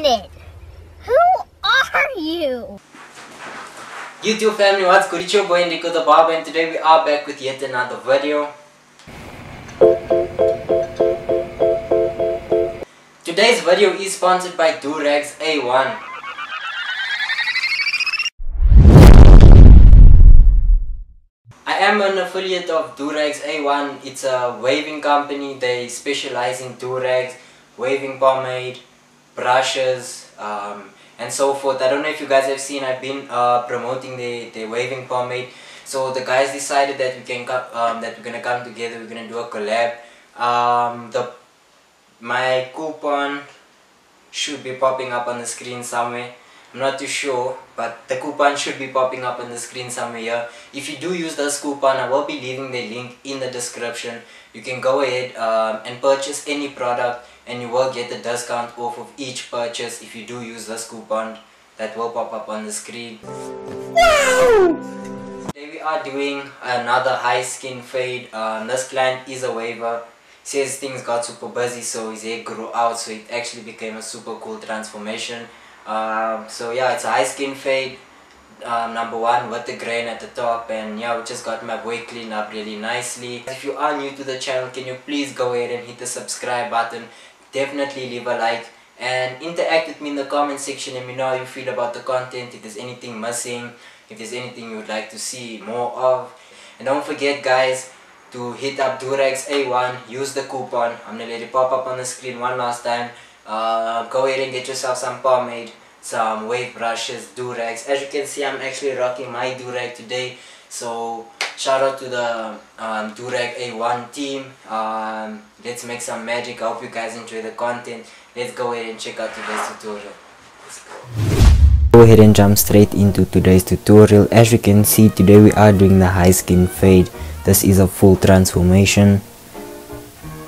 minute. Who are you? YouTube family, what's good? It's your boy Enrico the Barber and today we are back with yet another video. Today's video is sponsored by Durags A1. I am an affiliate of Durags A1. It's a waving company. They specialize in Durags, waving pomade, brushes, um, and so forth. I don't know if you guys have seen. I've been uh, promoting the the waving pomade. So the guys decided that we can come, um, that we're gonna come together. We're gonna do a collab. Um, the my coupon should be popping up on the screen somewhere. I'm not too sure, but the coupon should be popping up on the screen somewhere here. If you do use this coupon, I will be leaving the link in the description. You can go ahead um, and purchase any product and you will get a discount off of each purchase if you do use this coupon that will pop up on the screen. Today we are doing another high skin fade. Um, this client is a waiver. Says things got super busy so his hair grew out so it actually became a super cool transformation. Um, so yeah, it's a high skin fade. Um, number one with the grain at the top and yeah we just got my boy cleaned up really nicely if you are new to the channel can you please go ahead and hit the subscribe button definitely leave a like and interact with me in the comment section let me know how you feel about the content if there's anything missing if there's anything you would like to see more of. And don't forget guys to hit up Durags A1 use the coupon. I'm gonna let it pop up on the screen one last time. Uh, go ahead and get yourself some pomade some wave brushes Durags as you can see I'm actually rocking my Durag today. So shout out to the um, Durag A1 team. Um, let's make some magic. I hope you guys enjoy the content. Let's go ahead and check out today's tutorial. Let's go. Go ahead and jump straight into today's tutorial. As you can see today we are doing the high skin fade. This is a full transformation.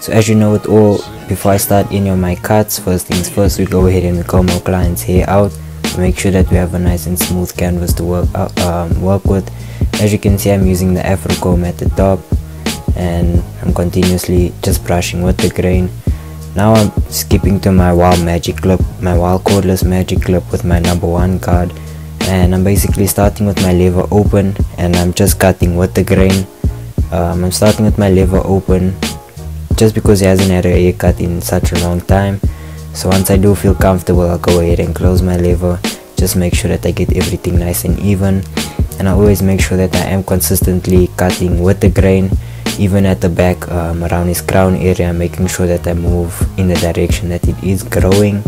So as you know it all before I start any of my cuts first things first we go ahead and comb our client's hair out. Make sure that we have a nice and smooth canvas to work uh, um, work with as you can see I'm using the afro comb at the top and I'm continuously just brushing with the grain. Now I'm skipping to my Wahl magic clip my Wahl cordless magic clip with my number one guard and I'm basically starting with my lever open and I'm just cutting with the grain. Um, I'm starting with my lever open just because he hasn't had a haircut in such a long time. So once I do feel comfortable I'll go ahead and close my lever just make sure that I get everything nice and even and I always make sure that I am consistently cutting with the grain even at the back um, around his crown area making sure that I move in the direction that it is growing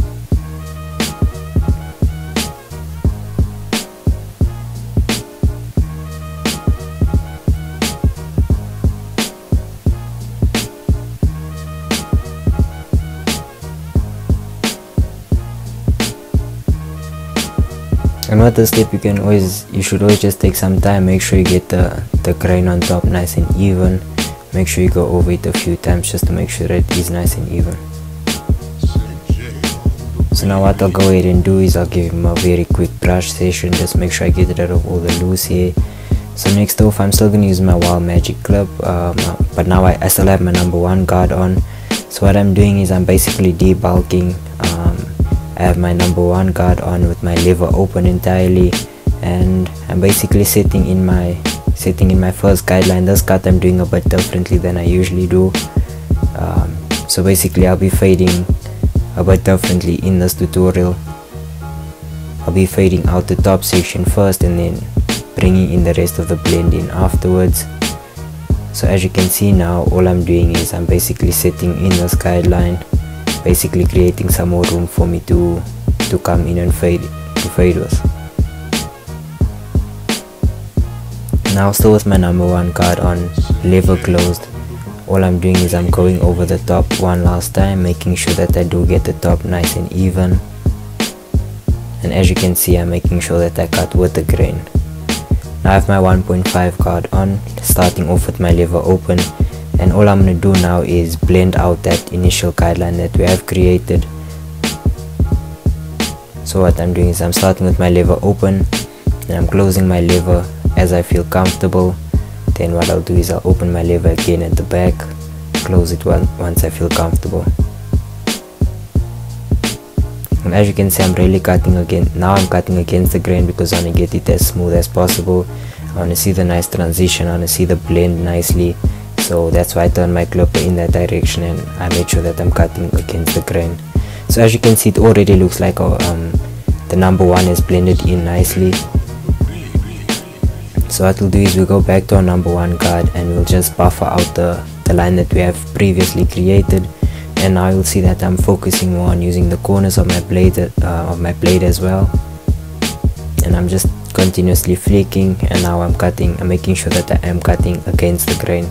another step you can always you should always just take some time make sure you get the the grain on top nice and even. Make sure you go over it a few times just to make sure that it is nice and even. So now what I'll go ahead and do is I'll give him a very quick brush session just make sure I get rid of all the loose hair. So next off I'm still gonna use my Wahl magic club um, but now I, I still have my number one guard on. So what I'm doing is I'm basically debulking um, I have my number one guard on with my lever open entirely and I'm basically sitting in my sitting in my first guideline. This cut I'm doing a bit differently than I usually do. Um, so basically I'll be fading a bit differently in this tutorial. I'll be fading out the top section first and then bringing in the rest of the blend in afterwards. So as you can see now all I'm doing is I'm basically setting in this guideline basically creating some more room for me to to come in and fade to fade with. Now still with my number one guard on lever closed. All I'm doing is I'm going over the top one last time making sure that I do get the top nice and even. And as you can see I'm making sure that I cut with the grain. Now I have my 1.5 guard on starting off with my lever open and all I'm gonna do now is blend out that initial guideline that we have created. So what I'm doing is I'm starting with my lever open and I'm closing my lever as I feel comfortable. Then what I'll do is I'll open my lever again at the back close it once I feel comfortable. And as you can see I'm really cutting again now I'm cutting against the grain because I want to get it as smooth as possible. I want to see the nice transition I want to see the blend nicely so that's why I turned my clipper in that direction and I made sure that I'm cutting against the grain. So as you can see it already looks like um, the number one is blended in nicely. So what we'll do is we'll go back to our number one guard and we'll just buffer out the, the line that we have previously created. And now you'll see that I'm focusing more on using the corners of my blade uh, of my blade as well. And I'm just continuously flicking and now I'm cutting I'm making sure that I am cutting against the grain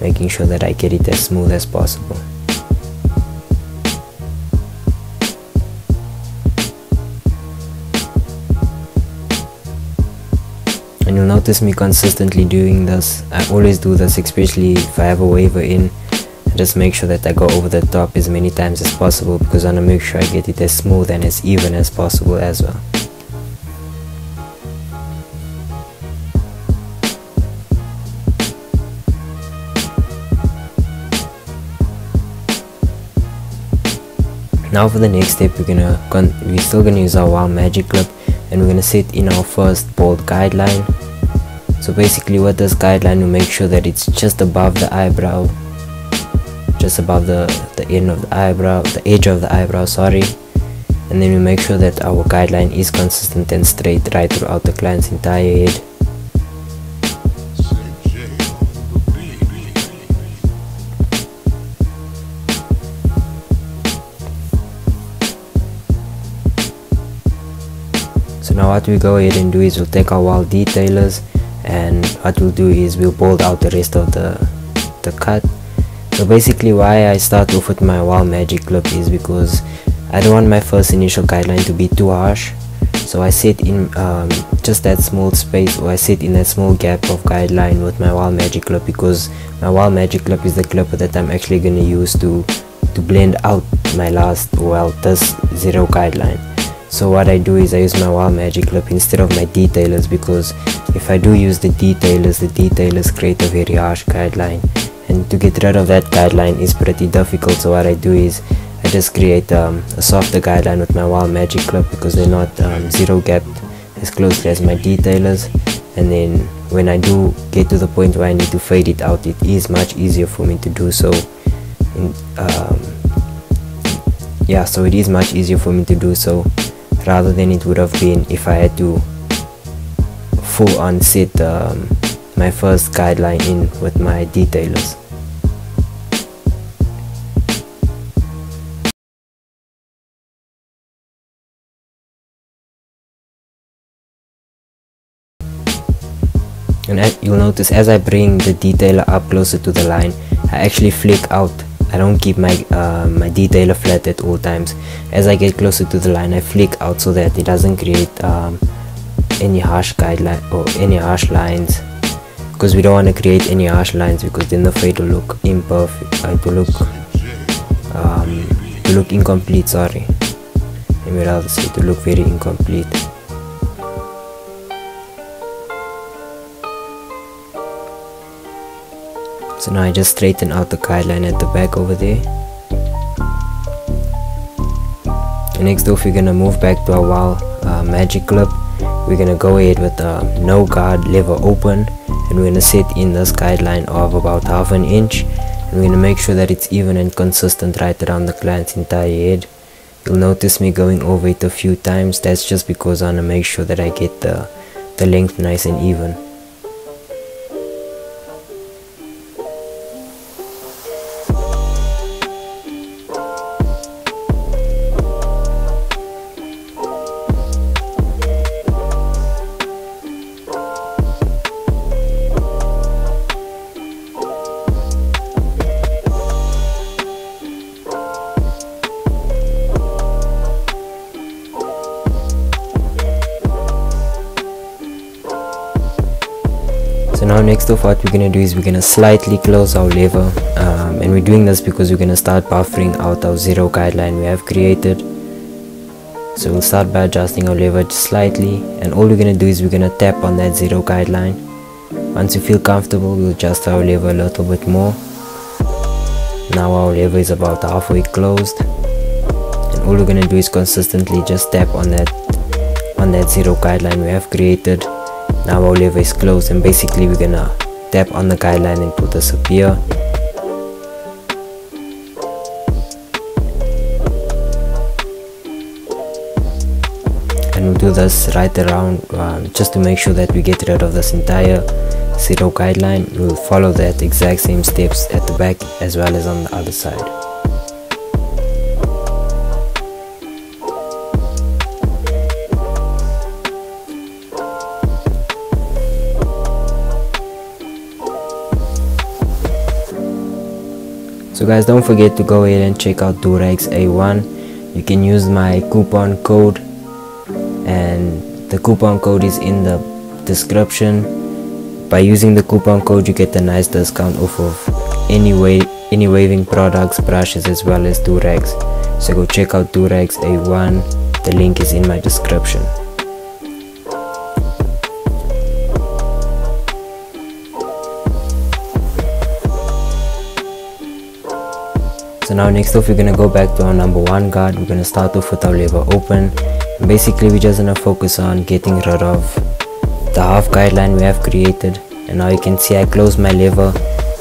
making sure that I get it as smooth as possible. And you'll notice me consistently doing this. I always do this especially if I have a waver in. I just make sure that I go over the top as many times as possible because I want to make sure I get it as smooth and as even as possible as well now for the next step we're gonna we're still gonna use our Wahl magic clip and we're gonna set in our first bold guideline. So basically what this guideline will make sure that it's just above the eyebrow just above the the end of the eyebrow the edge of the eyebrow sorry. And then we make sure that our guideline is consistent and straight right throughout the client's entire head what we go ahead and do is we'll take our Wahl detailers and what we'll do is we'll bold out the rest of the the cut. So basically why I start off with my Wahl magic clip is because I don't want my first initial guideline to be too harsh. So I sit in um, just that small space or I sit in that small gap of guideline with my Wahl magic clip because my Wahl magic clip is the clipper that I'm actually going to use to to blend out my last well this zero guideline so what I do is I use my Wahl magic clip instead of my detailers because if I do use the detailers the detailers create a very harsh guideline. And to get rid of that guideline is pretty difficult. So what I do is I just create um, a softer guideline with my Wahl magic clip because they're not um, zero gapped as closely as my detailers. And then when I do get to the point where I need to fade it out it is much easier for me to do so. Um, yeah so it is much easier for me to do so rather than it would have been if I had to full on set um, my first guideline in with my detailers. And you'll notice as I bring the detailer up closer to the line, I actually flick out I don't keep my uh, my detailer flat at all times. As I get closer to the line I flick out so that it doesn't create um, any harsh guideline or any harsh lines. Because we don't want to create any harsh lines because then the fade will look imperfect uh, it will look um, to look incomplete sorry. Me rather say to look very incomplete so now I just straighten out the guideline at the back over there. Next off we're gonna move back to our Wahl uh, magic clip we're gonna go ahead with the no guard lever open. And we're gonna set in this guideline of about half an inch. And we're gonna make sure that it's even and consistent right around the client's entire head. You'll notice me going over it a few times. That's just because I want to make sure that I get the the length nice and even now next off what we're gonna do is we're gonna slightly close our lever um, and we're doing this because we're gonna start buffering out our zero guideline we have created. So we'll start by adjusting our lever slightly and all we're gonna do is we're gonna tap on that zero guideline. Once you feel comfortable we'll adjust our lever a little bit more. Now our lever is about halfway closed and all we're gonna do is consistently just tap on that on that zero guideline we have created now our lever is closed and basically we're gonna tap on the guideline and put this will disappear and we'll do this right around um, just to make sure that we get rid of this entire zero guideline. We'll follow that exact same steps at the back as well as on the other side so guys don't forget to go ahead and check out Durags A1 you can use my coupon code and the coupon code is in the description. By using the coupon code you get a nice discount off of any way any waving products brushes as well as Durags. So go check out Durags A1 the link is in my description so now next off we're gonna go back to our number one guard we're gonna start off with our lever open. And basically we're just gonna focus on getting rid of the half guideline we have created. And now you can see I close my lever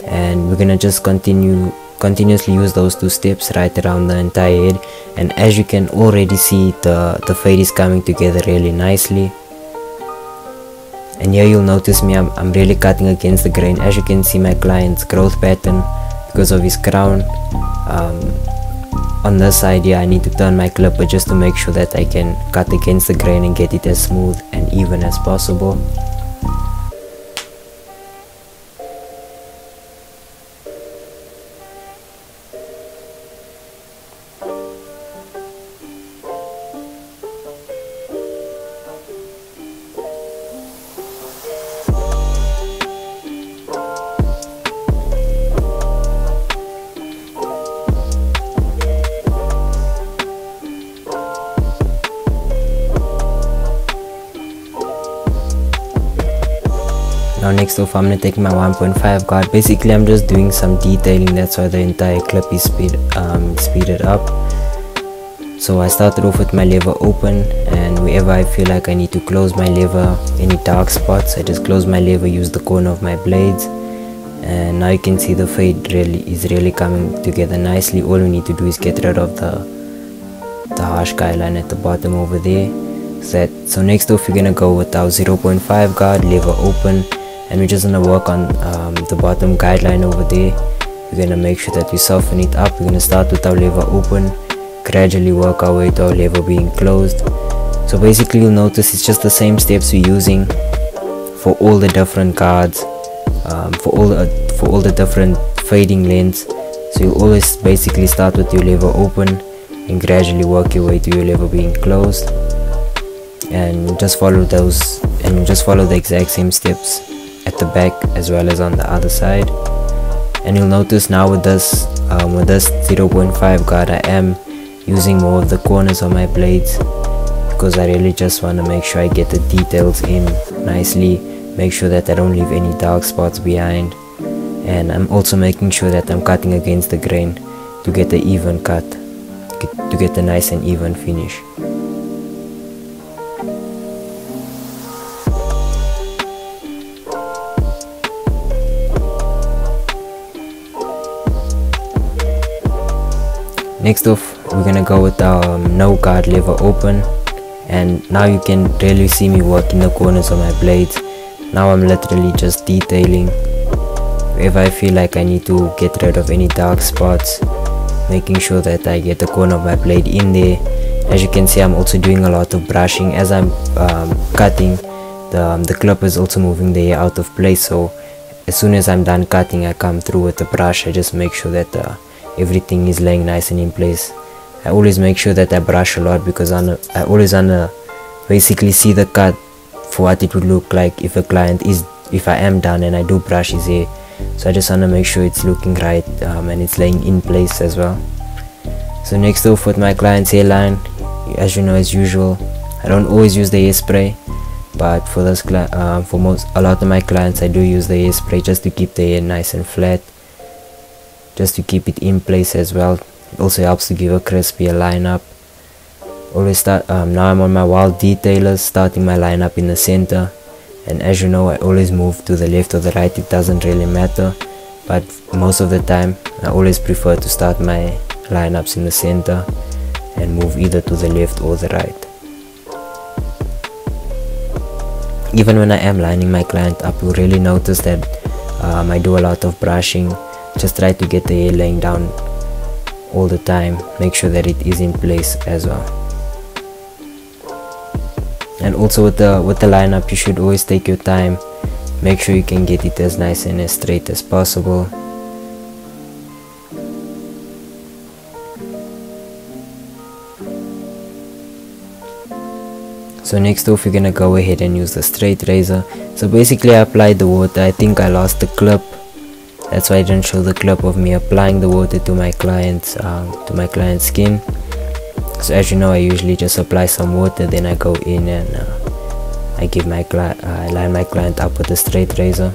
and we're gonna just continue continuously use those two steps right around the entire head. And as you can already see the the fade is coming together really nicely. And here you'll notice me I'm, I'm really cutting against the grain. As you can see my client's growth pattern because of his crown um, on this side here I need to turn my clipper just to make sure that I can cut against the grain and get it as smooth and even as possible now next off I'm gonna take my 1.5 guard basically I'm just doing some detailing. That's why the entire clip is speed um, speeded up. So I started off with my lever open and wherever I feel like I need to close my lever any dark spots I just close my lever use the corner of my blades. And now you can see the fade really is really coming together nicely. All we need to do is get rid of the the harsh guideline at the bottom over there. Set so next off we're gonna go with our 0.5 guard lever open and we're just gonna work on um, the bottom guideline over there. We're gonna make sure that we soften it up. We're gonna start with our lever open. Gradually work our way to our lever being closed. So basically you'll notice it's just the same steps we're using for all the different guards um, for all the, for all the different fading lengths so you always basically start with your lever open and gradually work your way to your lever being closed. And just follow those and just follow the exact same steps the back as well as on the other side. And you'll notice now with this um, with this 0.5 guard I am using more of the corners of my blades because I really just want to make sure I get the details in nicely make sure that I don't leave any dark spots behind. And I'm also making sure that I'm cutting against the grain to get the even cut to get a nice and even finish next off we're gonna go with our um, no guard lever open. And now you can really see me working the corners of my blades. Now I'm literally just detailing if I feel like I need to get rid of any dark spots making sure that I get the corner of my blade in there. As you can see I'm also doing a lot of brushing. As I'm um, cutting the, um, the clip is also moving the hair out of place. So as soon as I'm done cutting I come through with the brush. I just make sure that uh, everything is laying nice and in place. I always make sure that I brush a lot because I, I always wanna basically see the cut for what it would look like if a client is if I am done and I do brush his hair. So I just wanna make sure it's looking right um, and it's laying in place as well. So next off with my client's hairline as you know as usual I don't always use the hairspray but for this uh, for most a lot of my clients I do use the hairspray just to keep the hair nice and flat just to keep it in place as well. It also helps to give a crispier lineup. Always start um, now I'm on my Wahl detailers starting my lineup in the center. And as you know I always move to the left or the right it doesn't really matter. But most of the time I always prefer to start my lineups in the center and move either to the left or the right. Even when I am lining my client up you'll really notice that um, I do a lot of brushing just try to get the hair laying down all the time. Make sure that it is in place as well. And also with the with the lineup you should always take your time. Make sure you can get it as nice and as straight as possible. So next off you're gonna go ahead and use the straight razor. So basically I applied the water. I think I lost the clip that's why I didn't show the clip of me applying the water to my client's um, to my client's skin. So as you know I usually just apply some water then I go in and uh, I give my client uh, I line my client up with a straight razor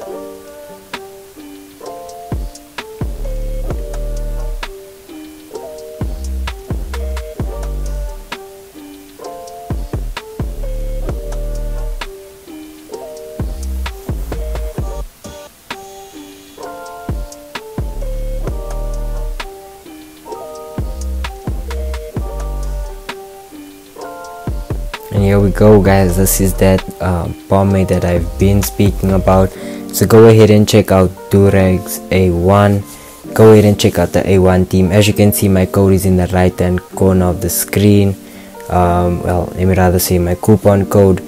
go guys this is that uh, pomade that I've been speaking about. So go ahead and check out Durags A1 go ahead and check out the A1 team. As you can see my code is in the right hand corner of the screen. Um, well let me rather say my coupon code.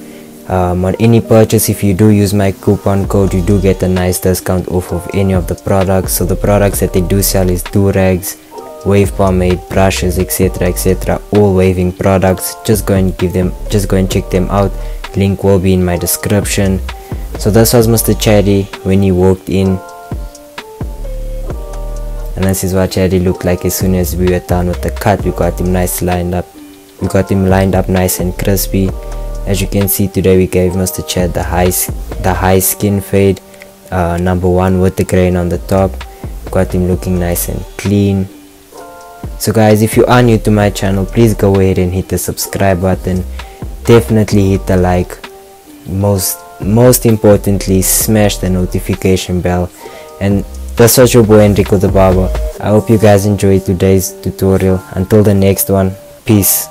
Um, on any purchase if you do use my coupon code you do get a nice discount off of any of the products. So the products that they do sell is Durags wave pomade brushes etc etc all waving products. Just go and give them just go and check them out. Link will be in my description. So this was mr Chaddy when he walked in. And this is what Chaddy looked like as soon as we were done with the cut. We got him nice lined up. We got him lined up nice and crispy. As you can see today we gave mr chad the high the high skin fade uh, number one with the grain on the top. Got him looking nice and clean so guys if you are new to my channel please go ahead and hit the subscribe button. Definitely hit the like. Most most importantly smash the notification bell. And that's was your boy Enrico the Barber. I hope you guys enjoyed today's tutorial. Until the next one peace